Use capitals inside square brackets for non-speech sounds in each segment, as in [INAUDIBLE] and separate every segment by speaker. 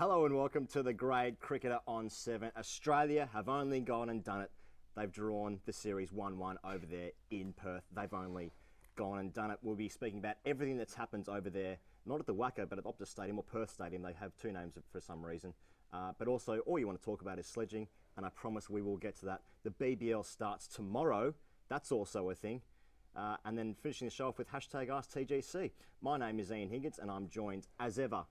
Speaker 1: Hello and welcome to the Grade Cricketer on 7. Australia have only gone and done it. They've drawn the series 1 1 over there in Perth. They've only gone and done it. We'll be speaking about everything that's happened over there, not at the WACA, but at Optus Stadium or Perth Stadium. They have two names for some reason. Uh, but also, all you want to talk about is sledging, and I promise we will get to that. The BBL starts tomorrow. That's also a thing. Uh, and then finishing the show off with hashtag AskTGC. My name is Ian Higgins, and I'm joined, as ever,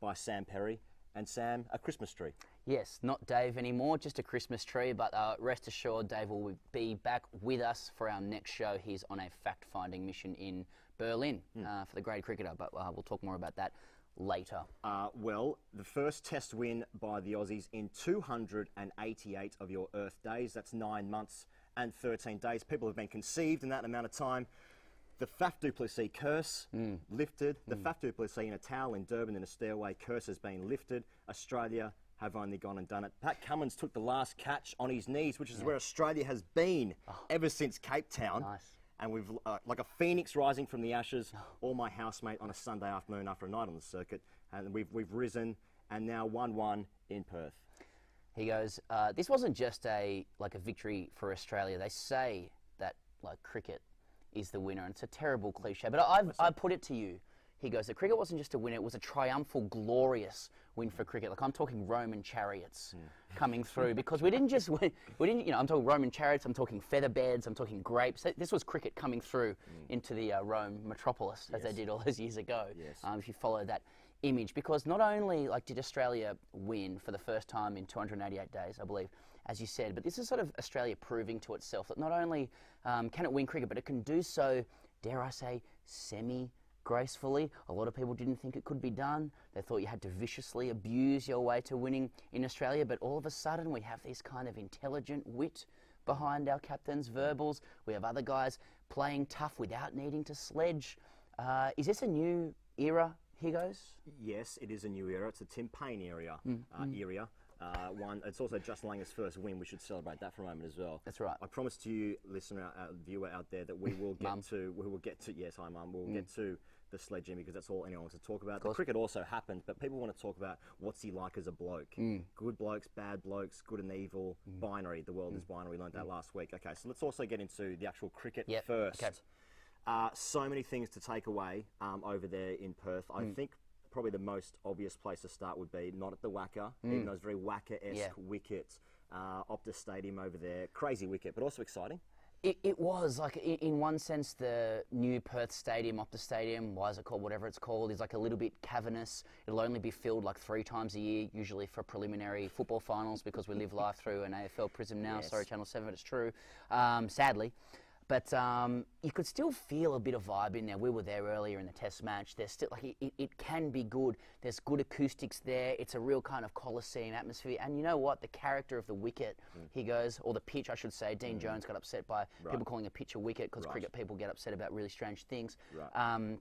Speaker 1: by Sam Perry. And Sam, a Christmas tree.
Speaker 2: Yes, not Dave anymore, just a Christmas tree. But uh, rest assured, Dave will be back with us for our next show. He's on a fact finding mission in Berlin uh, for the grade cricketer, but uh, we'll talk more about that later.
Speaker 1: Uh, well, the first test win by the Aussies in 288 of your Earth days. That's nine months and 13 days. People have been conceived in that amount of time. The Faf du Plessis curse lifted. The Faf du Plessis in a towel in Durban in a stairway curse has been lifted. Australia have only gone and done it. Pat Cummins took the last catch on his knees, which is where Australia has been ever since Cape Town.
Speaker 2: Nice.
Speaker 1: And we've, uh, like a phoenix rising from the ashes, all my housemate on a Sunday afternoon after a night on the circuit. And we've, we've risen and now 1 1 in Perth.
Speaker 2: He goes, uh, "This wasn't just a like a victory for Australia. They say that like cricket is the winner, and it's a terrible cliche, but I've I put it to you." He goes, "The cricket wasn't just a win; it was a triumphal, glorious win for cricket. Like I'm talking Roman chariots coming through because we didn't just [LAUGHS] win. We didn't, you know, I'm talking Roman chariots. I'm talking feather beds. I'm talking grapes. This was cricket coming through into the uh, Rome metropolis as they did all those years ago.
Speaker 1: Yes.
Speaker 2: Um, if you follow that image, because not only like did Australia win for the first time in 288 days, I believe, as you said, but this is sort of Australia proving to itself that not only um, can it win cricket, but it can do so, dare I say, semi. Gracefully, a lot of people didn't think it could be done. They thought you had to viciously abuse your way to winning in Australia, but all of a sudden we have this kind of intelligent wit behind our captain's verbals. We have other guys playing tough without needing to sledge. Uh, is this a new era, Higgos?
Speaker 1: Yes, it is a new era. It's a Tim Paine area. Uh, area. Uh, one. It's also Justin Langer's first win. We should celebrate that for a moment as well.
Speaker 2: That's right.
Speaker 1: I promise to you, listener, uh, viewer out there, that we will get
Speaker 2: Mum.
Speaker 1: to. We will get to. Yes, hi, mum. We'll get to the sledging because that's all anyone wants to talk about. The cricket also happened, but people want to talk about what's he like as a bloke. Good blokes, bad blokes, good and evil, binary. The world is binary. We learned that last week. Okay, so let's also get into the actual cricket
Speaker 2: Yep,
Speaker 1: first.
Speaker 2: okay.
Speaker 1: Uh, so many things to take away um, over there in Perth. I think probably the most obvious place to start would be not at the WACA, even though it's very WACA-esque
Speaker 2: Hmm. Yeah.
Speaker 1: wicket. Uh, Optus Stadium over there, crazy wicket, but also exciting.
Speaker 2: It, it was like, in, in one sense, the new Perth Stadium, Optus Stadium, why is it called whatever it's called, is like a little bit cavernous. It'll only be filled like three times a year, usually for preliminary football finals, because we live life through an AFL prism now.
Speaker 1: Yes.
Speaker 2: Sorry, Channel Seven, but it's true. Um, sadly. But um, you could still feel a bit of vibe in there. We were there earlier in the Test match. There's still like it, it, can be good. There's good acoustics there. It's a real kind of coliseum atmosphere. And you know what? The character of the wicket, he goes, or the pitch, I should say. Dean Jones got upset by people calling a pitch a wicket because
Speaker 1: Right.
Speaker 2: cricket people get upset about really strange things.
Speaker 1: Right.
Speaker 2: Um,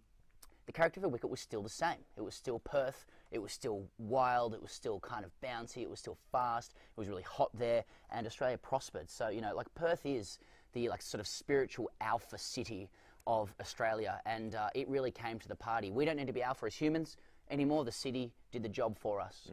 Speaker 2: the character of the wicket was still the same. It was still Perth. It was still wild. It was still kind of bouncy. It was still fast. It was really hot there, and Australia prospered. So you know, like Perth is the like sort of spiritual alpha city of Australia, and uh, it really came to the party. We don't need to be alpha as humans anymore. The city did the job for us.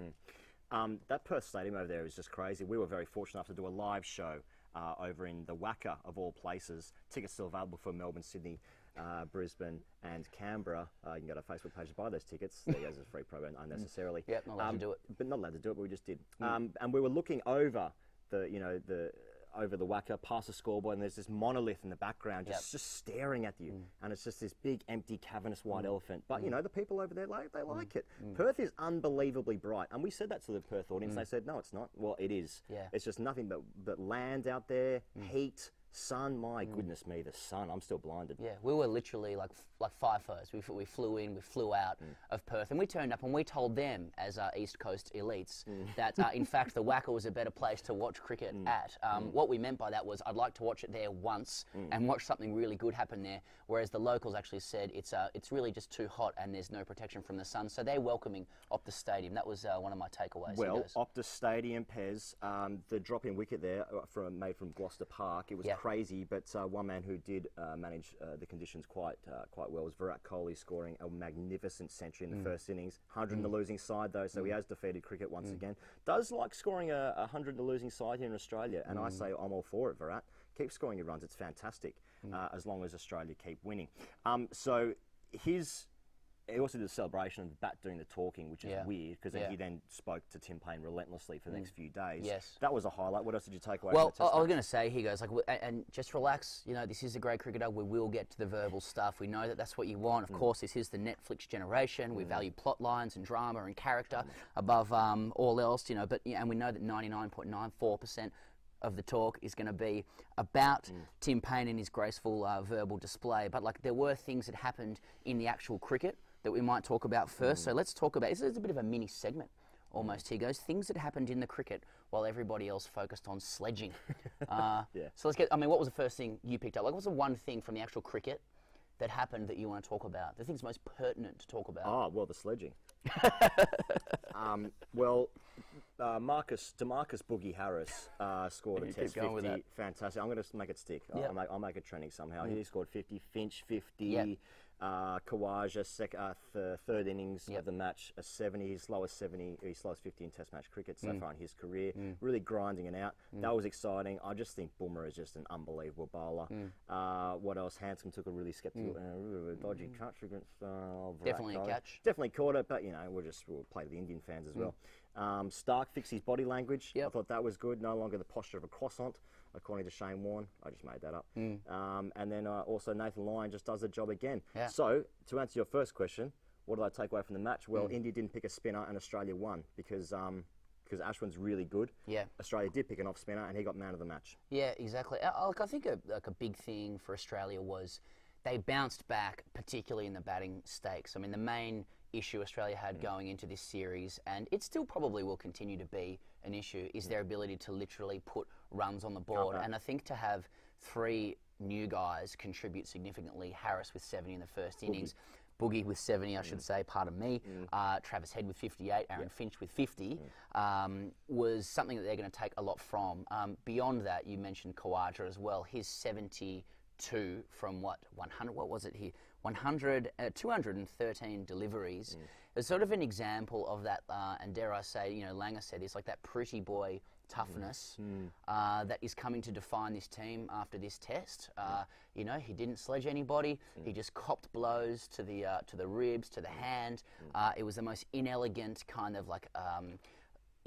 Speaker 1: Um, that Perth Stadium over there is just crazy. We were very fortunate enough to do a live show uh, over in the WACA of all places. Tickets still available for Melbourne, Sydney, uh, Brisbane, and Canberra. Uh, you can go to our Facebook page to buy those tickets. There goes a free program unnecessarily.
Speaker 2: Yep, not allowed to do it.
Speaker 1: But not allowed to do it. But we just did. Um, and we were looking over the, you know, the over the WACA past the scoreboard, and there's this monolith in the background, just
Speaker 2: Yep.
Speaker 1: just staring at you, mm. and it's just this big, empty, cavernous white mm. elephant. But you mm. know, the people over there, like, they like it. Perth is unbelievably bright, and we said that to the Perth audience. They said, "No, it's not." Well, it is.
Speaker 2: Yeah.
Speaker 1: It's just nothing but but land out there, heat, sun. My goodness me, the sun. I'm still blinded.
Speaker 2: Yeah, we were literally like like FIFOs. We, we flew in, we flew out of Perth, and we turned up and we told them, as our East Coast elites, [LAUGHS] that uh, in fact the WACA was a better place to watch cricket at. Um, What we meant by that was I'd like to watch it there once and watch something really good happen there. Whereas the locals actually said it's uh, it's really just too hot and there's no protection from the sun, so they're welcoming Optus stadium. That was uh, one of my takeaways.
Speaker 1: Well, Optus Stadium, Pez, um, the drop-in wicket there uh, from made from Gloucester Park. It was
Speaker 2: Yeah.
Speaker 1: Crazy, but uh, one man who did uh, manage uh, the conditions quite uh, quite well was Virat Kohli, scoring a magnificent century in the first innings. 100 in the losing side, though, so he has defeated cricket once again. Does like scoring a, a 100 in the losing side here in Australia, and I say I'm all for it, Virat. Keep scoring your runs, it's fantastic, uh, as long as Australia keep winning. Um, so his he also did a celebration of the bat doing the talking, which is
Speaker 2: Yeah.
Speaker 1: weird because
Speaker 2: Yeah.
Speaker 1: he then spoke to Tim Paine relentlessly for the next few days.
Speaker 2: Yes.
Speaker 1: that was a highlight. What else did you take away?
Speaker 2: Well,
Speaker 1: from
Speaker 2: I, I was going to say, he goes like, and, and just relax. You know, this is a great cricketer. We will get to the verbal [LAUGHS] stuff. We know that that's what you want. Of course, this is the Netflix generation. We value plot lines and drama and character above um, all else. You know, but and we know that ninety nine point nine four percent of the talk is going to be about Tim Paine and his graceful uh, verbal display. But like, there were things that happened in the actual cricket that we might talk about first. So let's talk about. This is a bit of a mini segment almost here goes things that happened in the cricket while everybody else focused on sledging [LAUGHS] uh,
Speaker 1: Yeah.
Speaker 2: so let's get i mean what was the first thing you picked up like what's the one thing from the actual cricket that happened that you want to talk about the thing's most pertinent to talk about
Speaker 1: Oh, well, the sledging. [LAUGHS] um, well, uh, Marcus Demarcus Boogie Harris uh, scored a test
Speaker 2: keep going with
Speaker 1: 50. Fantastic. I'm going to make it stick. I'll-
Speaker 2: Yep.
Speaker 1: I'll, make, I'll make it trending somehow. He scored 50. Finch 50.
Speaker 2: Yep.
Speaker 1: Uh, Khawaja, sec- uh, th- third innings
Speaker 2: Yep.
Speaker 1: of the match, a 70, his slowest 70, his slowest 50 in Test match cricket
Speaker 2: Mm.
Speaker 1: so far in his career. Really grinding it out. That was exciting. I just think Bumrah is just an unbelievable bowler.
Speaker 2: Mm.
Speaker 1: Uh, what else? Handscomb took a really skeptical, uh, dodgy catch against uh,
Speaker 2: Mm. Definitely a catch.
Speaker 1: Definitely caught it, but you know we'll just we'll play to the Indian fans as well. Um, Stark fixed his body language. I
Speaker 2: Mm.
Speaker 1: Thought that was good. No longer the posture of a croissant, according to Shane Warne. I just made that up. Um, and then uh, also Nathan Lyon just does the job again.
Speaker 2: Mm. Yeah.
Speaker 1: So to answer your first question, what did I take away from the match? Well,
Speaker 2: Mm.
Speaker 1: India didn't pick a spinner and Australia won because um, because Ashwin's really good.
Speaker 2: Yeah.
Speaker 1: Australia did pick an off spinner and he got man of the match.
Speaker 2: Yeah, exactly. Uh, Like I think a, like a big thing for Australia was they bounced back, particularly in the batting stakes. I mean, the main issue Australia had going into this series, and it still probably will continue to be an issue, is their ability to literally put runs on the board. And I think to have three new guys contribute significantly, Harris with 70 in the first innings. Boogie with 70, I should say, pardon me. Uh, Travis Head with 58, Aaron Finch with 50, um, was something that they're going to take a lot from. Um, beyond that, you mentioned Khawaja as well. His 72 from what, 100, what was it here? 100, uh, 213 deliveries. It's sort of an example of that, uh, and dare I say, you know, Langer said it's like that pretty boy toughness uh, that is coming to define this team after this test. Uh, you know, he didn't sledge anybody. He just copped blows to the uh, to the ribs, to the hand. Uh, it was the most inelegant kind of like um,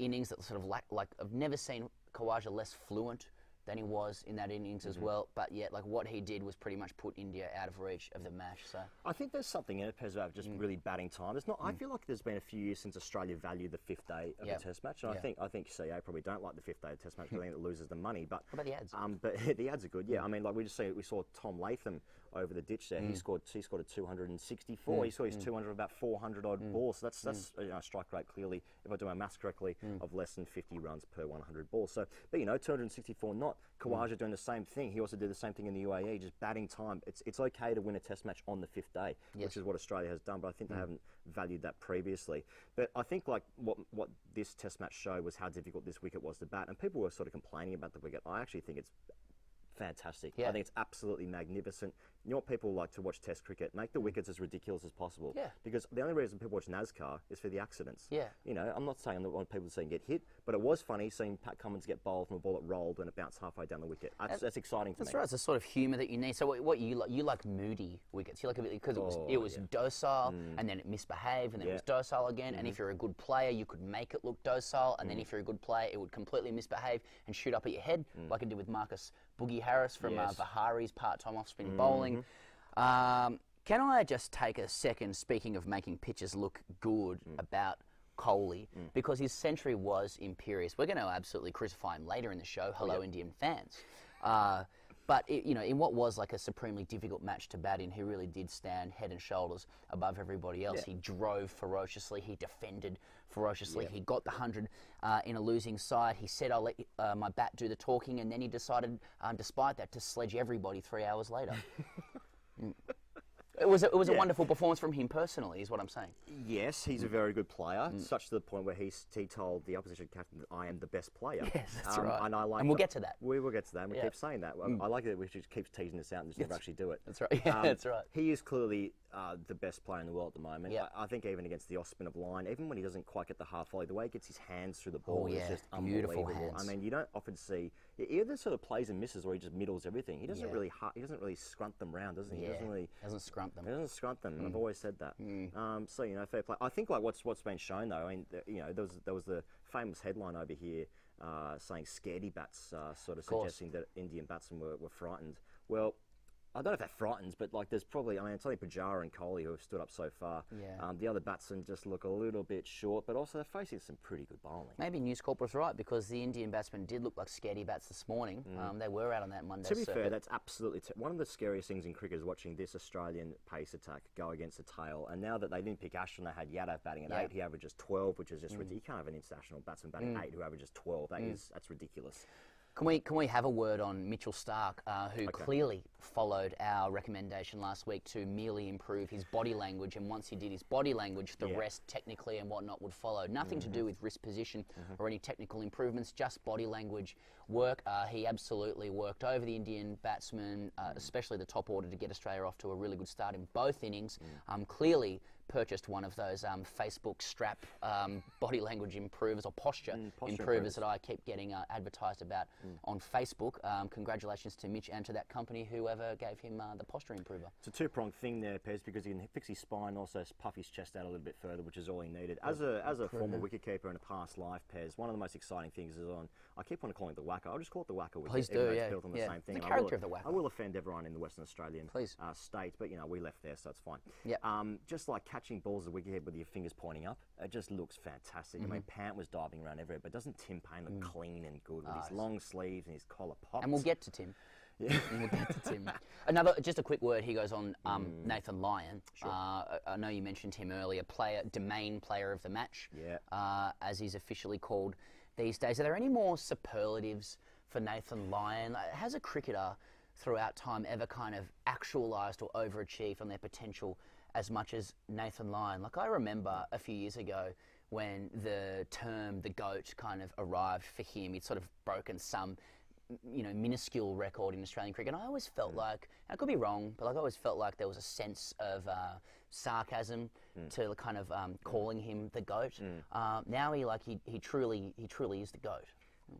Speaker 2: innings that sort of like like I've never seen Khawaja less fluent than he was in that innings as mm-hmm. well. But yet, like what he did was pretty much put India out of reach of the match. So
Speaker 1: I think there's something in it, Pez, about just mm. really batting time. There's not. I mm. feel like there's been a few years since Australia valued the fifth day of
Speaker 2: Yep.
Speaker 1: a Test match, and I think I think CA probably don't like the fifth day of Test match. I think it loses the money. But [LAUGHS]
Speaker 2: about the ads?
Speaker 1: Um, but [LAUGHS] the ads are good. Yeah, mm. I mean, like we just see, we saw Tom Latham over the ditch there. He mm. scored. He scored a 264. Mm. He scored his mm. 200 about 400 odd balls. So that's that's you know, a strike rate clearly, if I do my maths correctly, of less than 50 runs per 100 balls. So, but you know, 264 not. Khawaja doing the same thing. He also did the same thing in the UAE, just batting time. It's it's okay to win a Test match on the fifth day,
Speaker 2: Yes.
Speaker 1: which is what Australia has done. But I think they haven't valued that previously. But I think like what what this Test match showed was how difficult this wicket was to bat, and people were sort of complaining about the wicket. I actually think it's fantastic.
Speaker 2: Yeah.
Speaker 1: I think it's absolutely magnificent. You know what people like to watch Test cricket? Make the hmm. wickets as ridiculous as possible.
Speaker 2: Yeah.
Speaker 1: Because the only reason people watch NASCAR is for the accidents.
Speaker 2: Yeah.
Speaker 1: You know, I'm not saying that want people to him get hit, but it was funny seeing Pat Cummins get bowled from a ball that rolled and it bounced halfway down the wicket. That's, that's exciting to
Speaker 2: That's
Speaker 1: me.
Speaker 2: That's right. It's the sort of humour that you need. So what, what you like? You like moody wickets. You like because it was
Speaker 1: Oh,
Speaker 2: it was
Speaker 1: yeah.
Speaker 2: docile, and then it misbehaved, and then it was
Speaker 1: Mm-hmm.
Speaker 2: docile again. And if you're a good player, you could make it look docile, and then if you're a good player, it would completely misbehave and shoot up at your head, like it did with Marcus Boogie Harris from
Speaker 1: Mm. Yes. Mm-hmm.
Speaker 2: uh, part-time off-spin bowling. Um, can I just take a second, speaking of making pitches look good,
Speaker 1: Mm.
Speaker 2: About Kohli because his century was imperious. We're going to absolutely crucify him later in the show. Hello, Indian fans. Uh, but it, you know, in what was like a supremely difficult match to bat in, he really did stand head and shoulders above everybody else. He drove ferociously. He defended ferociously. He got the hundred uh, in a losing side. He said, "I'll let uh, my bat do the talking," and then he decided, um, despite that, to sledge everybody three hours later. [LAUGHS] It was a, it was a
Speaker 1: Yeah.
Speaker 2: wonderful performance from him personally, is what I'm saying.
Speaker 1: Yes, he's a very good player, such to the point where he's, he told the opposition captain that I am the best player. Um, [LAUGHS]
Speaker 2: Yes, that's right.
Speaker 1: And I like.
Speaker 2: And we'll get to that.
Speaker 1: We will get to that. and We
Speaker 2: Yeah.
Speaker 1: keep saying that. I- I like that we just keep teasing this out and just never actually do it.
Speaker 2: That's right. [LAUGHS] Yeah,
Speaker 1: Um,
Speaker 2: that's right.
Speaker 1: He is clearly uh, the best player in the world at the moment.
Speaker 2: Yeah.
Speaker 1: I, I think even against the off-spin of Lyon, even when he doesn't quite get the half volley, the way he gets his hands through the ball
Speaker 2: Oh, yeah.
Speaker 1: is just
Speaker 2: Beautiful
Speaker 1: unbelievable. I mean, you don't often see he either sort of plays and misses or he just middles everything. He doesn't
Speaker 2: Yeah.
Speaker 1: really he doesn't really scrunt them round, does he? He
Speaker 2: Yeah,
Speaker 1: doesn't really
Speaker 2: doesn't scrump them.
Speaker 1: it doesn't scrunt them.
Speaker 2: Mm.
Speaker 1: and I've always said that. Um, so you know, fair play. I think like what's what's been shown though. I mean, the, you know, there was there was the famous headline over here uh, saying "scaredy bats," uh, sort of,
Speaker 2: course.
Speaker 1: suggesting that Indian batsmen were, were frightened. Well. I don't know if that frightens, but like there's probably I mean it's only Pujara and Kohli who have stood up so far.
Speaker 2: Yeah.
Speaker 1: Um, the other batsmen just look a little bit short, but also they're facing some pretty good bowling.
Speaker 2: Maybe News Corp was right because the Indian batsmen did look like scaredy bats this morning. Um, they were out on that Monday.
Speaker 1: Mm. To be
Speaker 2: circuit.
Speaker 1: fair, that's absolutely one of the scariest things in cricket is watching this Australian pace attack go against the tail. And now that they didn't pick Ashwin, they had Yadav batting at
Speaker 2: Yeah.
Speaker 1: eight. He averages twelve, which is
Speaker 2: Mm.
Speaker 1: just ridiculous. You can't have an international batsman batting eight who averages twelve. That is that's ridiculous.
Speaker 2: Can we can we have a word on Mitchell Stark, uh, who clearly followed our recommendation last week to merely improve his body language, and once he did his body language, the
Speaker 1: Yeah.
Speaker 2: rest technically and whatnot would follow. Nothing to do with wrist position or any technical improvements, just body language work. Uh, he absolutely worked over the Indian batsmen, uh, especially the top order, to get Australia off to a really good start in both innings. Um, clearly purchased one of those um, Facebook strap um, body language improvers or posture,
Speaker 1: posture
Speaker 2: improvers
Speaker 1: improvers.
Speaker 2: that I keep getting uh, advertised about on Facebook. Um, congratulations to Mitch and to that company, whoever gave him uh, the posture improver.
Speaker 1: It's a two pronged thing there, Pez, because he can fix his spine and also puff his chest out a little bit further, which is all he needed. As a as a former wicketkeeper in a past life, Pez, one of the most exciting things is on. I keep on calling it the whacker. I'll just call it the whacker.
Speaker 2: Please do, yeah,
Speaker 1: built on the
Speaker 2: yeah.
Speaker 1: same thing.
Speaker 2: The
Speaker 1: I will-
Speaker 2: character of the whacker.
Speaker 1: I will offend everyone in the Western Australian
Speaker 2: Please.
Speaker 1: Uh, state, but you know we left there, so it's fine.
Speaker 2: Yep.
Speaker 1: Um, just like catching balls as a wicketkeeper with your fingers pointing up, it just looks fantastic. I mean,
Speaker 2: Mm-hmm.
Speaker 1: Pant was diving around everywhere, but doesn't Tim Paine look clean and good with
Speaker 2: Ah,
Speaker 1: his long sleeves and his collar popped?
Speaker 2: And we'll get to Tim. [LAUGHS] Yeah. and we'll get to Tim. Another, just a quick word. He goes on um,
Speaker 1: Mm.
Speaker 2: Nathan Lyon. Uh, I- I know you mentioned him earlier. Player, domain player of the match.
Speaker 1: Yeah.
Speaker 2: Uh, as he's officially called these days. Are there any more superlatives for Nathan Lyon? Has a cricketer throughout time ever kind of actualised or overachieved on their potential as much as Nathan Lyon? Like I remember a few years ago when the term the goat kind of arrived for him. He'd sort of broken some you know, minuscule record in Australian cricket. And I always felt like, and I could be wrong, but like I always felt like there was a sense of uh, sarcasm to the kind of um, calling him the goat. Uh, now he like he, he truly he truly is the goat.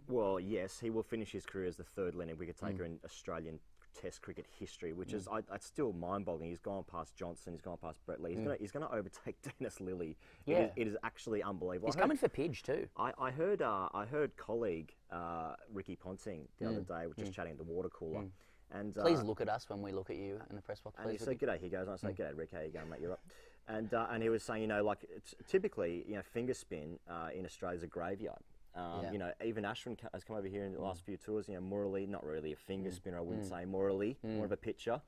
Speaker 1: Well, yes, he will finish his career as the third leading wicketaker
Speaker 2: Mm.
Speaker 1: in Australian Test cricket history, which is I, it's still mind-boggling. He's gone past Johnson, he's gone past Brett Lee. He's going he's going to overtake [LAUGHS] Dennis Lillee. It is-
Speaker 2: Mm. Yeah.
Speaker 1: it is actually unbelievable.
Speaker 2: He's
Speaker 1: heard-
Speaker 2: coming for Pidge too.
Speaker 1: I, I heard uh, I heard colleague uh, Ricky Ponting the other day, was just chatting at the water cooler, and
Speaker 2: Mm. Please
Speaker 1: uh,
Speaker 2: look at us when we look at you in the press box.
Speaker 1: and he said. "G'day." He goes, and I say, "G'day, Rick. How you going, mate? You're up." And uh, and he was saying, you know, like it's typically, you know, finger spin uh, in Australia is a graveyard. Um,
Speaker 2: Yeah.
Speaker 1: You know, even Ashwin has come over here in the last few tours. You know, morally, not really a finger spinner. I wouldn't say morally, more of a pitcher.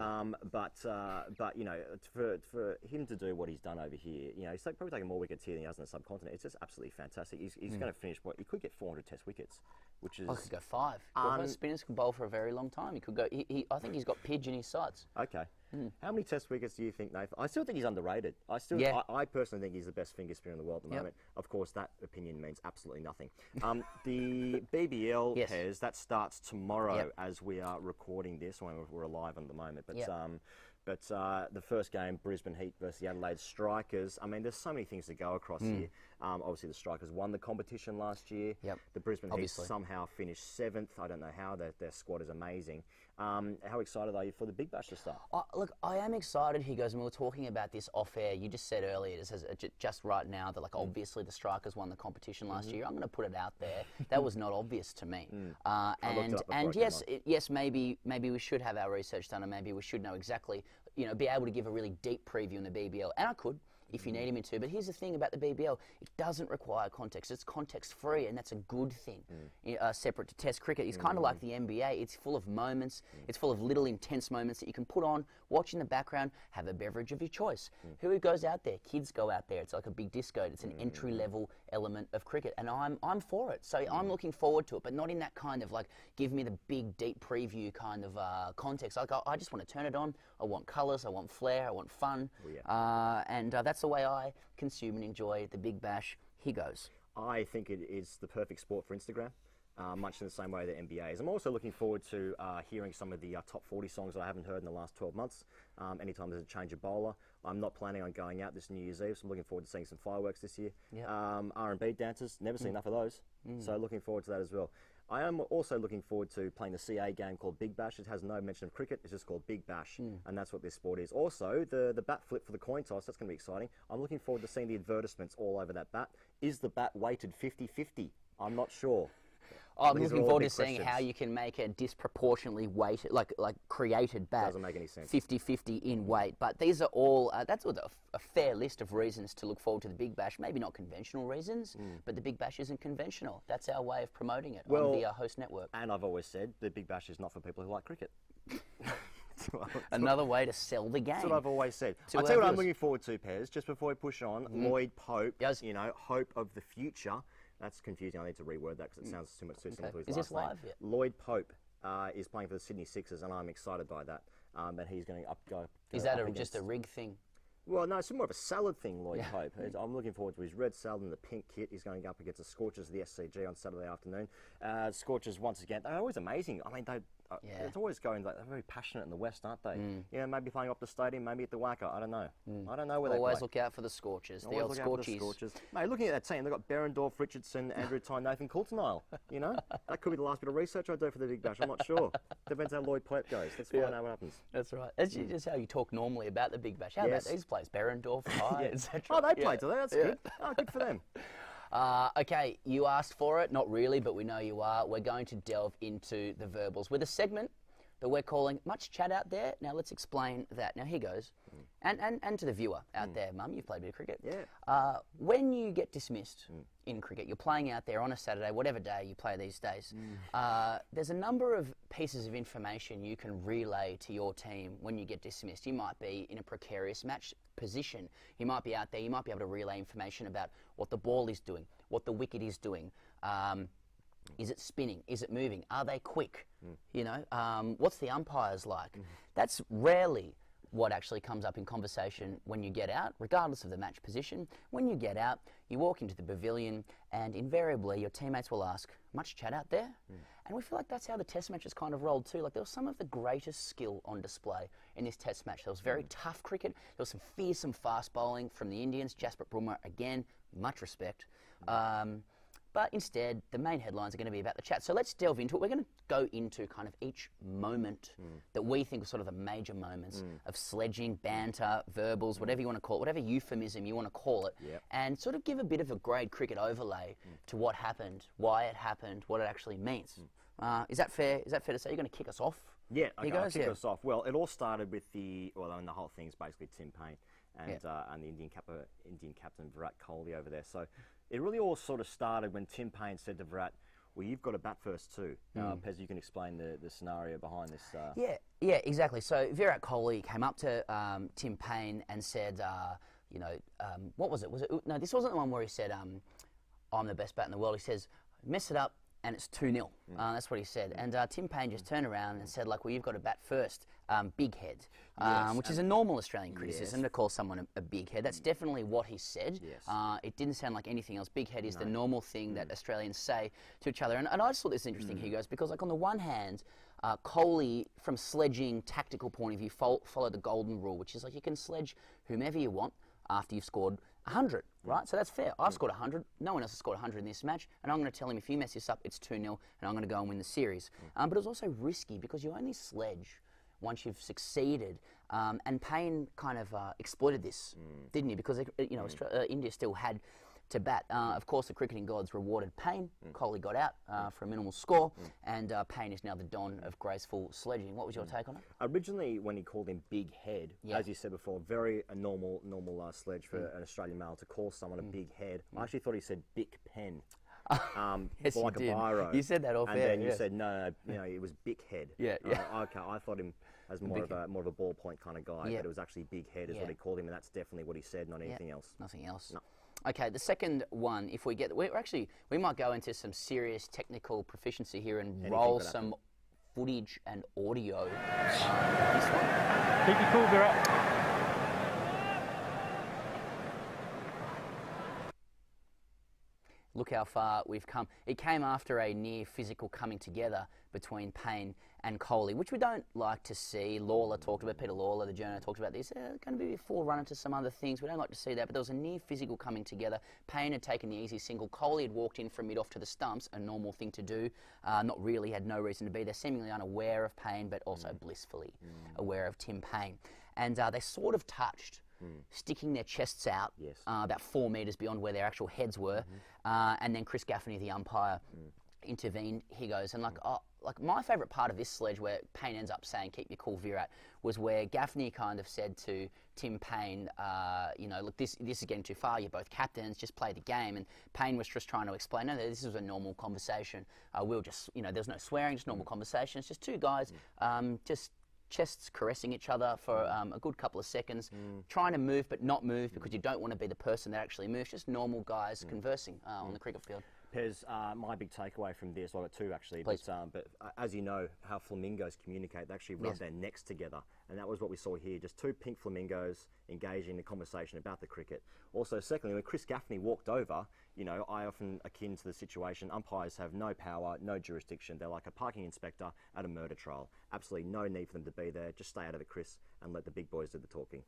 Speaker 1: Um, but uh, but you know, for for him to do what he's done over here, you know, he's like, probably taking more wickets here than he has on the subcontinent. It's just absolutely fantastic. He's, he's going to finish what he could get 400 Test wickets, which is
Speaker 2: I could go five.
Speaker 1: Un-
Speaker 2: spinners can bowl for a very long time. He could go. He, he, I think he's got Pidge in his sights.
Speaker 1: Okay. How many Test wickets do you think, Nathan? I still think he's underrated. I still,
Speaker 2: Yeah.
Speaker 1: I, I personally think he's the best finger spinner in the world at the
Speaker 2: Yep.
Speaker 1: moment. Of course, that opinion means absolutely nothing. Um, the [LAUGHS] BBL
Speaker 2: Yes.
Speaker 1: Pez that starts tomorrow
Speaker 2: Yep.
Speaker 1: as we are recording this. When we're alive at the moment, but
Speaker 2: Yep.
Speaker 1: um, but uh, the first game, Brisbane Heat versus the Adelaide Strikers. I mean, there's so many things to go across here. Um, obviously, the Strikers won the competition last year.
Speaker 2: Yep.
Speaker 1: The Brisbane
Speaker 2: Obviously.
Speaker 1: Heat somehow finished seventh. I don't know how. Their, their squad is amazing. Um, how excited are you for the Big Bash to start?
Speaker 2: Uh, look, I am excited. He goes, and we were talking about this off air. You just said earlier, it says, uh, ju- just right now, that like
Speaker 1: Mm.
Speaker 2: obviously the Strikers won the competition last
Speaker 1: Mm-hmm.
Speaker 2: year. I'm going to put it out there. That was not obvious to me. [LAUGHS] Uh,
Speaker 1: Mm. It
Speaker 2: and
Speaker 1: up before I
Speaker 2: and yes, it, yes, maybe maybe we should have our research done, and maybe we should know exactly, you know, be able to give a really deep preview in the BBL. And I could. If you need him to. But here's the thing about the BBL: it doesn't require context. It's context free, and that's a good thing. I- Uh, separate to Test cricket, it's kind of like the NBA. It's full of moments. It's full of little intense moments that you can put on, watch in the background, have a beverage of your choice. Who goes out there? Kids go out there. It's like a big disco. It's an entry level element of cricket, and I'm I'm for it. So I'm looking forward to it, but not in that kind of like give me the big deep preview kind of uh, context. Like I, I just want to turn it on. I want colours. I want flair. I want fun. uh, and uh, that's the way I consume and enjoy the Big Bash. Here goes.
Speaker 1: I think it is the perfect sport for Instagram. Uh, much in the same way that NBA is. I'm also looking forward to uh, hearing some of the uh, top 40 songs that I haven't heard in the last 12 months. Um, anytime there's a change of bowler, I'm not planning on going out this New Year's Eve, so I'm looking forward to seeing some fireworks this year.
Speaker 2: Yep.
Speaker 1: Um, R&B dancers, never seen enough of those, so looking forward to that as well. I am also looking forward to playing the CA game called Big Bash. It has no mention of cricket. It's just called Big Bash, hmm. and that's what this sport is. Also, the the bat flip for the coin toss. That's going to be exciting. I'm looking forward to seeing the advertisements all over that bat. Is the bat weighted 50-50? I'm not sure.
Speaker 2: I'm
Speaker 1: These
Speaker 2: looking forward to seeing how you can make a disproportionately weighted, like like created bat.
Speaker 1: Doesn't make any sense.
Speaker 2: 50-50 in weight. But these are all, uh, that's all a fair list of reasons to look forward to the Big Bash. Maybe not conventional reasons, but the Big Bash isn't conventional. That's our way of promoting it on the uh, host network.
Speaker 1: And I've always said the Big Bash is not for people who like cricket. I- [LAUGHS]
Speaker 2: Another way to sell the game.
Speaker 1: That's what I've always said.
Speaker 2: To
Speaker 1: I'll tell you what I'm looking forward to, Pez, just before we push on. Lloyd Pope,
Speaker 2: Yes.
Speaker 1: you know, hope of the future. That's confusing. I need to reword that because it sounds too much too similar to his
Speaker 2: Is
Speaker 1: last
Speaker 2: this
Speaker 1: name.
Speaker 2: live yet?
Speaker 1: Lloyd Pope uh, is playing for the Sydney Sixers, and I'm excited by that. Um, and he's going to up go.
Speaker 2: Is that
Speaker 1: up
Speaker 2: a, just a rig thing?
Speaker 1: Well, no, it's more of a salad thing, Lloyd Pope. It's- I'm looking forward to his red salad and the pink kit. He's going up against the Scorchers of the SCG on Saturday afternoon. Uh, Scorchers, once again, they're always amazing. I mean, they, uh,
Speaker 2: Yeah. Mm.
Speaker 1: it's always going, like, they're very passionate in the West, aren't they? You know, maybe playing up the stadium, maybe at the WACA. I don't know. I don't know where
Speaker 2: Always
Speaker 1: they play.
Speaker 2: look out for the Scorchers, the
Speaker 1: Always
Speaker 2: old
Speaker 1: look out for the
Speaker 2: Scorchies.
Speaker 1: Scorchers. Mate, looking at that team, they've got Behrendorff, Richardson, [LAUGHS] Andrew Tye, Nathan Coulter-Nile. You know, that could be the last bit of research I do for the Big Bash. I'm not sure. [LAUGHS] Depends how Lloyd Pope goes. Let's find out what happens.
Speaker 2: That's right. That's ju- just how you talk normally about the Big Bash. How
Speaker 1: Yes.
Speaker 2: about these players? Behrendorff, [LAUGHS] High, etc.
Speaker 1: Oh, they
Speaker 2: Yeah.
Speaker 1: played today. That's
Speaker 2: Yeah.
Speaker 1: good. Oh, good for them.
Speaker 2: Uh, okay, you asked for it. Not really, but we know you are. We're going to delve into the verbals with a segment that we're calling Much Chat Out There. Now, let's explain that. Now, here goes. And, and, and to the viewer out there, Mum, you've played a bit of cricket.
Speaker 1: Yeah.
Speaker 2: Uh, when you get dismissed in cricket, you're playing out there on a Saturday, whatever day you play these days, uh, there's a number of pieces of information you can relay to your team when you get dismissed. You might be in a precarious match position. You might be out there, you might be able to relay information about what the ball is doing, what the wicket is doing. Um, is it spinning? Is it moving? Are they quick? You know, um, what's the umpires like? That's rarely what actually comes up in conversation when you get out, regardless of the match position. When you get out, you walk into the pavilion, and invariably your teammates will ask, "Much chat out there?" Hmm. And we feel like that's how the Test matches kind of rolled too. Like there was some of the greatest skill on display in this Test match. There was very hmm. tough cricket. There was some fearsome fast bowling from the Indians. Jasprit Bumrah again, much respect. Hmm. Um, but instead, the main headlines are going to be about the chat. So let's delve into it. We're going to go into kind of each moment hmm. that we think are sort of the major moments hmm. of sledging, banter, verbals, hmm. whatever you want to call it, whatever euphemism you want to call it,
Speaker 1: Yep.
Speaker 2: and sort of give a bit of a grade cricket overlay to what happened, why it happened, what it actually means. Uh, is that fair? Is that fair to say? You're going to kick us off?
Speaker 1: Yeah, okay,
Speaker 2: goes,
Speaker 1: kick
Speaker 2: yeah.
Speaker 1: us off. Well, it all started with the well, and the whole thing's basically Tim Paine and uh, and the Indian cap- Indian captain Virat Kohli over there. So it really all sort of started when Tim Paine said to Virat, "Well, you've got a bat first too." Uh, Pez, you can explain the, the scenario behind this. Uh,
Speaker 2: Yeah, yeah, exactly. So Virat Kohli came up to um, Tim Paine and said, uh, you know, um, what was it? Was it no? This wasn't the one where he said, um, "I'm the best bat in the world." He says, "Mess it up." And it's 2 0. Uh, that's what he said. And uh, Tim Paine just turned around and said, like, well, you've got to bat first, um, big head, um, which is a normal Australian criticism to call someone a, a big head. That's definitely what he said.
Speaker 1: Yes.
Speaker 2: Uh, it didn't sound like anything else. Big head is the normal thing that Australians say to each other. And, and I just thought this was interesting, he goes, because, like, on the one hand, uh, Kohli, from sledging tactical point of view, fol- follow the golden rule, which is like you can sledge whomever you want after you've scored 100, right? So that's fair. I've scored 100. No one else has scored 100 in this match. And I'm going to tell him if you mess this up, it's 2 0, and I'm going to go and win the series. Um, but it was also risky because you only sledge once you've succeeded. Um, and Paine kind of uh, exploited this, didn't he? Because uh, you know Austra- uh, India still had to bat. Uh, of course, the cricketing gods rewarded Paine. Kohli got out uh, for a minimal score, and uh, Paine is now the don of graceful sledging. What was your take on it?
Speaker 1: Originally, when he called him Big Head,
Speaker 2: Yeah.
Speaker 1: as you said before, very a normal normal uh, sledge for an Australian male to call someone a big head. I actually thought he said Big Pen. [LAUGHS] Um, [LAUGHS]
Speaker 2: Yes, you
Speaker 1: like
Speaker 2: did.
Speaker 1: a biro.
Speaker 2: You said that off
Speaker 1: and
Speaker 2: air,
Speaker 1: then you
Speaker 2: yes.
Speaker 1: said no, no, no, [LAUGHS] you know, it was Big Head.
Speaker 2: Yeah, yeah.
Speaker 1: Uh, okay, I thought him as more of a more of a ballpoint kind of guy,
Speaker 2: Yeah.
Speaker 1: but it was actually Big Head is
Speaker 2: Yeah.
Speaker 1: what he called him, and that's definitely what he said, not anything else.
Speaker 2: Nothing else. Okay, the second one, if we get, we're actually, we might go into some serious technical proficiency here and roll some footage and audio.
Speaker 3: Keep your cool, Virat.
Speaker 2: Look how far we've come. It came after a near physical coming together between Paine and Kohli, which we don't like to see. Lalor talked about, Peter Lalor, the journal, talked about this. Uh, going to be a forerunner to some other things. We don't like to see that, but there was a near physical coming together. Paine had taken the easy single. Kohli had walked in from mid off to the stumps, a normal thing to do. Uh, not really, had no reason to be there, seemingly unaware of Paine, but also blissfully aware of Tim Paine. And uh, they sort of touched. Sticking their chests out
Speaker 1: Yes.
Speaker 2: uh, about four metres beyond where their actual heads were, uh, and then Chris Gaffaney, the umpire, intervened. He goes and like, oh, like my favourite part of this sledge, where Paine ends up saying "Keep your cool, Virat," was where Gaffaney kind of said to Tim Paine, uh, you know, look, this this is getting too far. You're both captains. Just play the game. And Paine was just trying to explain, no, no this is a normal conversation. Uh, we'll just, you know, there's no swearing, just normal conversation. It's just two guys, um, just chests caressing each other for mm. um, a good couple of seconds, mm. trying to move but not move because you mm. don't want to be the person that actually moves. Just normal guys conversing uh, on the cricket field.
Speaker 1: Pez, uh, my big takeaway from this, well, I've got two actually,
Speaker 2: Please.
Speaker 1: but, um, but uh, as you know, how flamingos communicate, they actually rub
Speaker 2: Yes.
Speaker 1: their necks together, and that was what we saw here, just two pink flamingos engaging in a conversation about the cricket. Also, secondly, when Chris Gaffaney walked over, you know, I often akin to the situation, umpires have no power, no jurisdiction, they're like a parking inspector at a murder trial. Absolutely no need for them to be there, just stay out of it, Chris, and let the big boys do the talking.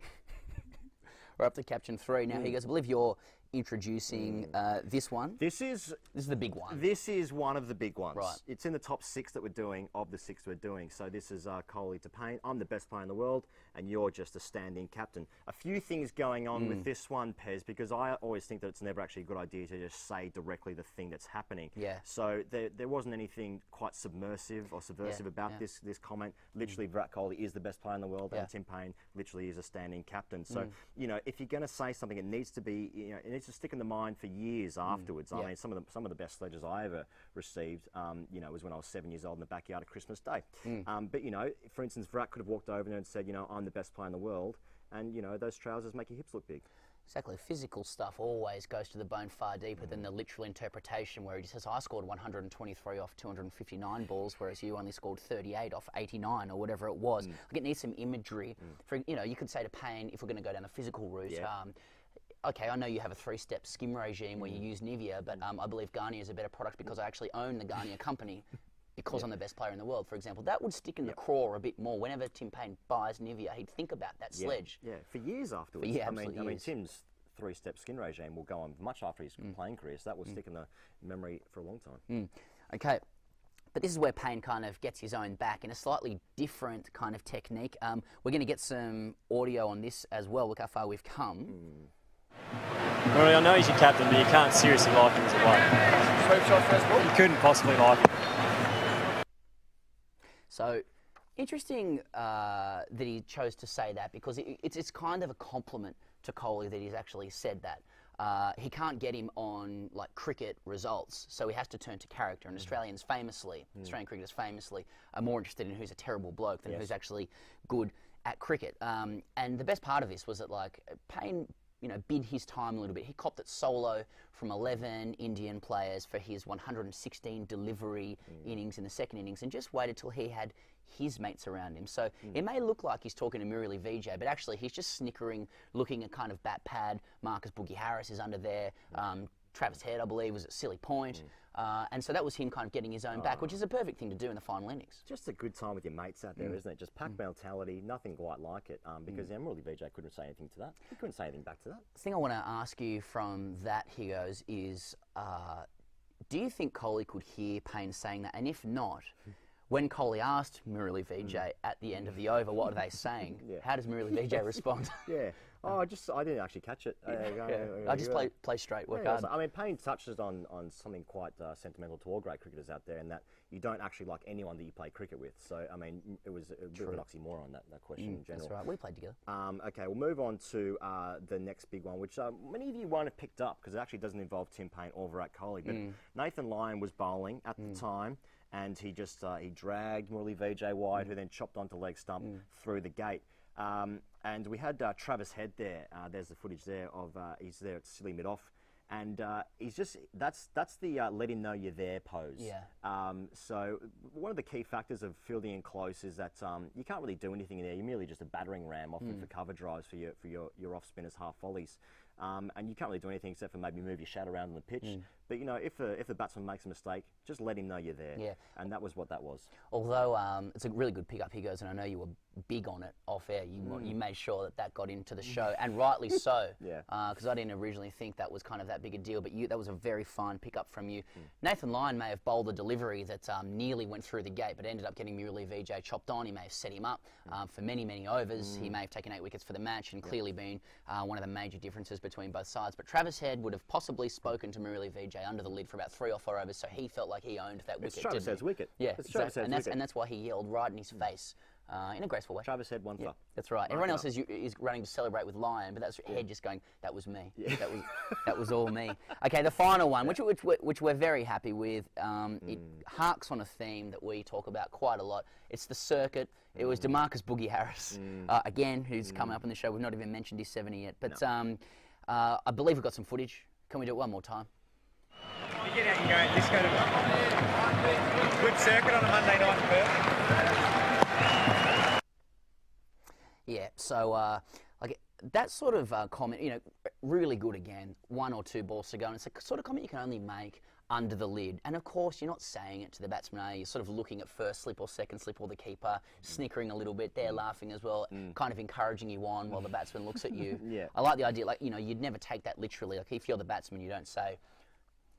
Speaker 1: [LAUGHS]
Speaker 2: We're up to caption three now. He goes, I believe you're introducing uh, this one.
Speaker 1: This is
Speaker 2: This is the big one.
Speaker 1: This is one of the big ones.
Speaker 2: Right.
Speaker 1: It's in the top six that we're doing of the six we're doing. So this is uh, Kohli to Paine. I'm the best player in the world, and you're just a standing captain. A few things going on
Speaker 2: Mm.
Speaker 1: with this one, Pez, because I always think that it's never actually a good idea to just say directly the thing that's happening.
Speaker 2: Yeah.
Speaker 1: So there, there wasn't anything quite submersive or subversive about
Speaker 2: yeah. Mm.
Speaker 1: this this comment. Literally, Virat Kohli is the best player in the world,
Speaker 2: Yeah. Mm.
Speaker 1: and Tim Paine literally is a standing captain. So you know, if you're going to say something, it needs to be you know, it needs to stick in the mind for years afterwards.
Speaker 2: Mm. Yeah.
Speaker 1: I mean, some of the some of the best sledges I ever received, um, you know, was when I was seven years old in the backyard at Christmas Day.
Speaker 2: Mm.
Speaker 1: Um, but you know, for instance, Virat could have walked over there and said, you know, I'm the best player in the world, and you know, those trousers make your hips look big.
Speaker 2: Exactly. Physical stuff always goes to the bone far deeper than the literal interpretation, where he just says, I scored 123 off 259 balls, whereas you only scored 38 off 89 or whatever it was. Like it needs some imagery. For You know, you could say to Paine, if we're going to go down the physical route,
Speaker 1: Yeah.
Speaker 2: um, okay, I know you have a three-step skim regime where you use Nivea, but um, I believe Garnier is a better product because I actually own the Garnier [LAUGHS] company. Because I'm the best player in the world, for example, that would stick in the craw a bit more. Whenever Tim Paine buys Nivea, he'd think about that
Speaker 1: Yeah,
Speaker 2: sledge.
Speaker 1: Yeah, for years afterwards.
Speaker 2: yeah,
Speaker 1: I mean, I mean. Tim's three-step skin regime will go on much after his
Speaker 2: Mm.
Speaker 1: playing career, so that will stick in the memory for a long time.
Speaker 2: Okay. But this is where Paine kind of gets his own back in a slightly different kind of technique. Um, we're going to get some audio on this as well. Look how far we've come.
Speaker 3: Rory, I know he's your captain, but you can't seriously like him as a bloke.
Speaker 4: Sweep shot first ball.
Speaker 3: You couldn't possibly like him.
Speaker 2: So interesting uh, that he chose to say that because it, it's, it's kind of a compliment to Kohli that he's actually said that. Uh, he can't get him on like cricket results, so he has to turn to character. And Australians famously, Australian cricketers famously, are more interested in who's a terrible bloke than who's actually good at cricket. Um, and the best part of this was that like Paine you know, bid his time a little bit. He copped it solo from 11 Indian players for his 116 delivery innings in the second innings and just waited till he had his mates around him. So it may look like he's talking to Murali Vijay, but actually he's just snickering, looking at kind of bat pad. Marcus Boogie Harris is under there. Um, Travis Head, I believe, was at Silly Point. Uh, and so that was him kind of getting his own back, which is a perfect thing to do in the final innings.
Speaker 1: Just a good time with your mates out there, not it? Just pack mentality, nothing quite like it. Um, because Murali Vijay couldn't say anything to that. He couldn't say anything back to that.
Speaker 2: The thing I want to ask you from that, he goes, is uh, do you think Kohli could hear Paine saying that? And if not, [LAUGHS] when Kohli asked Murali Vijay at the end of the over, what are they saying? [LAUGHS]
Speaker 1: Yeah.
Speaker 2: How does Murali Vijay [LAUGHS] respond? [LAUGHS]
Speaker 1: Yeah, Oh, I just I didn't actually catch it. Uh,
Speaker 2: Yeah.
Speaker 1: uh,
Speaker 2: I just
Speaker 1: uh,
Speaker 2: play play straight, work hard.
Speaker 1: I mean, Paine touches on, on something quite uh, sentimental to all great cricketers out there, and that you don't actually like anyone that you play cricket with. So, I mean, it was a bit of an oxymoron that, that question in general.
Speaker 2: Mm, That's right. We played together.
Speaker 1: Um, okay, we'll move on to uh, the next big one, which uh, many of you won't have picked up because it actually doesn't involve Tim Paine or Virat Kohli. But
Speaker 2: Mm.
Speaker 1: Nathan Lyon was bowling at the time, and he just uh, he dragged Murali Vijay wide,
Speaker 2: Mm.
Speaker 1: who then chopped onto leg stump through the gate. Um, and we had uh, Travis Head there. Uh, there's the footage there of uh, he's there at silly mid off. And uh, he's just that's that's the uh, let him know you're there pose.
Speaker 2: Yeah.
Speaker 1: Um, so one of the key factors of fielding in close is that um, you can't really do anything in there. You're merely just a battering ram, often for cover drives for your for your, your off spinners, half volleys, um, and you can't really do anything except for maybe move your shot around on the pitch. But you know, if the if the batsman makes a mistake, just let him know you're there.
Speaker 2: Yeah.
Speaker 1: And that was what that was.
Speaker 2: Although um, it's a really good pickup, he goes, and I know you were big on it off air. You wa- you made sure that that got into the show, and rightly [LAUGHS] so.
Speaker 1: Yeah.
Speaker 2: Because I didn't originally think that was kind of that big a deal, but you that was a very fine pickup from you. Nathan Lyon may have bowled a delivery that um, nearly went through the gate, but ended up getting Murali Vijay chopped on. He may have set him up um, for many many overs. He may have taken eight wickets for the match, and clearly been uh, one of the major differences between both sides. But Travis Head would have possibly spoken to Murali Under the lid for about three or four overs, so he felt like he owned that
Speaker 1: It's
Speaker 2: wicket.
Speaker 1: Travis
Speaker 2: didn't
Speaker 1: Head's wicket.
Speaker 2: Yeah,
Speaker 1: It's
Speaker 2: exactly. And that's
Speaker 1: wicket.
Speaker 2: and that's why he yelled right in his face uh, in a graceful way.
Speaker 1: Travis Head one
Speaker 2: Yeah,
Speaker 1: for.
Speaker 2: that's right. Everyone else is, is running to celebrate with Lyon, but that's Head just going, "That was me. That was [LAUGHS] that was all me." Okay, the final one, which which we're, which we're very happy with. Um, It
Speaker 1: Mm.
Speaker 2: harks on a theme that we talk about quite a lot. It's the circuit. It
Speaker 1: Mm.
Speaker 2: was Demarcus Boogie Harris uh, again, who's coming up on the show. We've not even mentioned his 70 yet, but um, uh, I believe we've got some footage. Can we do it one more time?
Speaker 4: You get out and go, let's go to good circuit on a Monday night in Perth.
Speaker 2: Yeah, so uh, like that sort of uh, comment, you know, really good again. One or two balls to go, and it's a sort of comment you can only make under the lid. And of course, you're not saying it to the batsman. Are you? You're sort of looking at first slip or second slip or the keeper, snickering a little bit. They're laughing as well, kind of encouraging you on while the batsman looks at you. [LAUGHS]
Speaker 1: Yeah.
Speaker 2: I like the idea. Like you know, you'd never take that literally. Like if you're the batsman, you don't say.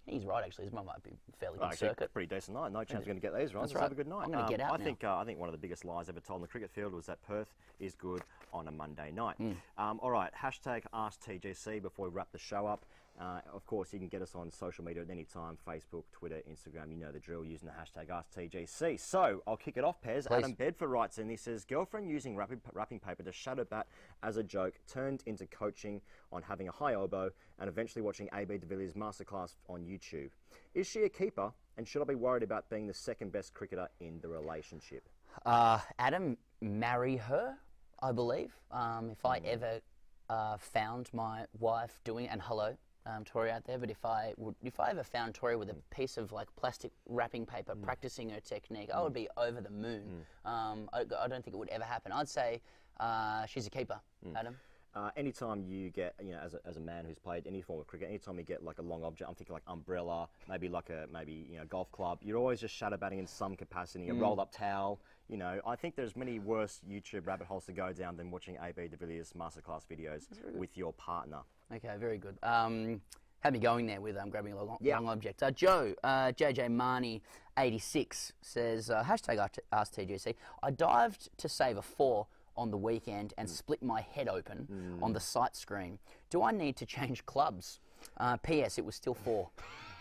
Speaker 2: He's right, actually. His mum might be fairly good
Speaker 1: Actually,
Speaker 2: circuit.
Speaker 1: pretty decent night. No chance we're going to get these right.
Speaker 2: That's
Speaker 1: Let's have a good night.
Speaker 2: I'm gonna get out
Speaker 1: I
Speaker 2: now.
Speaker 1: think uh, I think one of the biggest lies ever told in the cricket field was that Perth is good on a Monday night.
Speaker 2: Hmm.
Speaker 1: Um, all right, hashtag AskTGC before we wrap the show up. Uh, of course, you can get us on social media at any time Facebook, Twitter, Instagram. You know the drill using the hashtag AskTGC. So I'll kick it off, Pez.
Speaker 2: Please.
Speaker 1: Adam Bedford writes in. He says, Girlfriend using wrapping, wrapping paper to shadow bat as a joke turned into coaching on having a high elbow and eventually watching AB de Villiers' masterclass on YouTube. Is she a keeper and should I be worried about being the second best cricketer in the relationship?
Speaker 2: Uh, Adam, marry her, I believe. Um, if
Speaker 1: Hmm.
Speaker 2: I ever uh, found my wife doing, and hello, um, Tori out there, but if I would, if I ever found Tori with a piece of like plastic wrapping paper
Speaker 1: Hmm.
Speaker 2: practicing her technique, I would be over the moon. Um, I, I don't think it would ever happen. I'd say uh, she's a keeper,
Speaker 1: Hmm.
Speaker 2: Adam.
Speaker 1: Uh, anytime you get, you know, as a, as a man who's played any form of cricket, anytime you get like a long object, I'm thinking like umbrella, maybe like a maybe you know golf club. You're always just shadow batting in some capacity. A rolled up towel. You know, I think there's many worse YouTube rabbit holes to go down than watching AB de Villiers masterclass videos with your partner.
Speaker 2: Okay, very good. Um, had me going there with um, grabbing a long,
Speaker 1: Yeah.
Speaker 2: long object. Uh, Joe, uh, JJ Marnie, 86, says, uh, hashtag AskTGC, I dived to save a four on the weekend and split my head open on the sight screen. Do I need to [LAUGHS] change clubs? Uh, P.S. It was still four.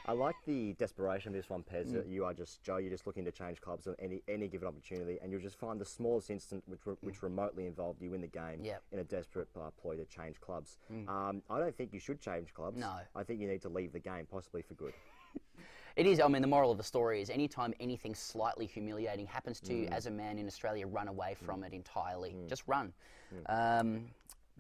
Speaker 1: I like the desperation of this one, Pez.
Speaker 2: Mm.
Speaker 1: That you are just Joe. You're just looking to change clubs on any any given opportunity, and you'll just find the smallest instant which re- which remotely involved you in the game
Speaker 2: Mm. Yep. Mm.
Speaker 1: in a desperate uh, ploy to change clubs. Um, I don't think you should change clubs.
Speaker 2: No.
Speaker 1: I think you need to leave the game, possibly for good. [LAUGHS]
Speaker 2: It is. I mean, the moral of the story is anytime anything slightly humiliating happens to you as a man in Australia, run away from it entirely. Just run. Um,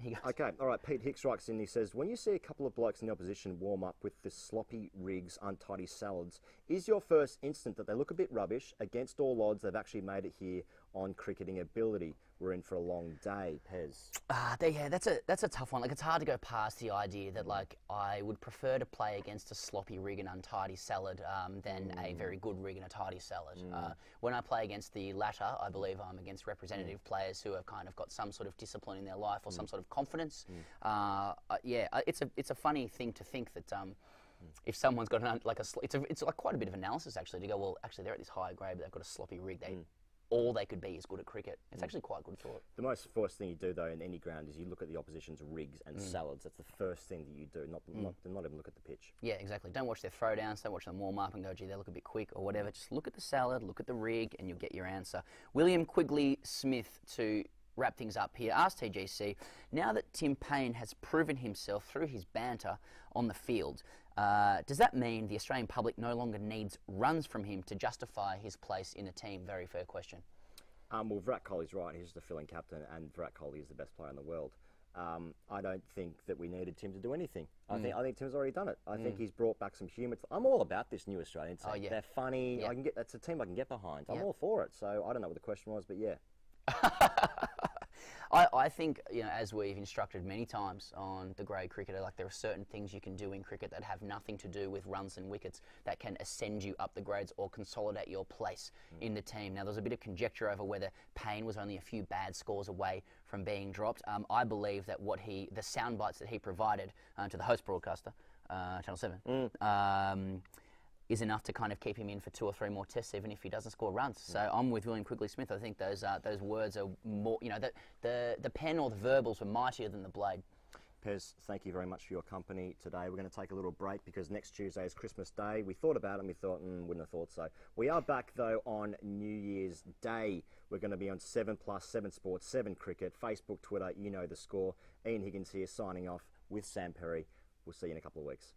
Speaker 2: he goes,
Speaker 1: Okay, all right. Pete Hicks writes in. He says, "When you see a couple of blokes in the opposition warm up with the sloppy rigs, untidy salads, is your first instant that they look a bit rubbish? Against all odds, they've actually made it here on cricketing ability. We're in for a long day, Pez."
Speaker 2: Ah, they- yeah, that's a that's a tough one. Like, it's hard to go past the idea that like I would prefer to play against a sloppy rig and untidy salad um, than a very good rig and a tidy salad. Uh, when I play against the latter, I believe I'm against representative players who have kind of got some sort of discipline in their life or some sort of confidence. Uh, uh, yeah, uh, it's a it's a funny thing to think that. Um, if someone's got an like a it's a, it's like quite a bit of analysis actually to go well actually they're at this higher grade but they've got a sloppy rig they all they could be is good at cricket. It's actually quite good thought.
Speaker 1: The most first thing you do though in any ground is you look at the opposition's rigs
Speaker 2: Mm.
Speaker 1: and salads. That's the first thing that you do. Not, not, not even look at the pitch.
Speaker 2: Yeah, exactly. Don't watch their throwdowns. Don't watch them warm up and go, gee, they look a bit quick or whatever. Just look at the salad, look at the rig, and you'll get your answer. William Quigley Smith to wrap things up here. Ask TGC. Now that Tim Paine has proven himself through his banter on the field, uh, does that mean the Australian public no longer needs runs from him to justify his place in the team? Very fair question.
Speaker 1: Um, well, Virat Kohli's right. He's the filling captain, and Virat Kohli is the best player in the world. Um, I don't think that we needed Tim to do anything. I
Speaker 2: Mm.
Speaker 1: think I think Tim's already done it. I think he's brought back some humour. I'm all about this new Australian team.
Speaker 2: Oh, yeah.
Speaker 1: They're funny.
Speaker 2: Yeah.
Speaker 1: I can get. That's a team I can get behind. I'm all for it. So I don't know what the question was, but yeah. [LAUGHS]
Speaker 2: I, I think, you know, as we've instructed many times on the grade cricketer, like there are certain things you can do in cricket that have nothing to do with runs and wickets that can ascend you up the grades or consolidate your place in the team. Now, there's a bit of conjecture over whether Paine was only a few bad scores away from being dropped. Um, I believe that what he, the sound bites that he provided uh, to the host broadcaster, uh, Channel 7, um, is enough to kind of keep him in for two or three more tests, even if he doesn't score runs. So I'm with William Quigley Smith. I think those uh, those words are more, you know, the, the the pen or the verbals were mightier than the blade.
Speaker 1: Pez, thank you very much for your company today. We're going to take a little break because next Tuesday is Christmas Day. We thought about it and we thought, mm, wouldn't have thought so. We are back though on New Year's Day. We're going to be on 7 Plus, 7 Sports, 7 Cricket, Facebook, Twitter, you know the score. Ian Higgins here signing off with Sam Perry. We'll see you in a couple of weeks.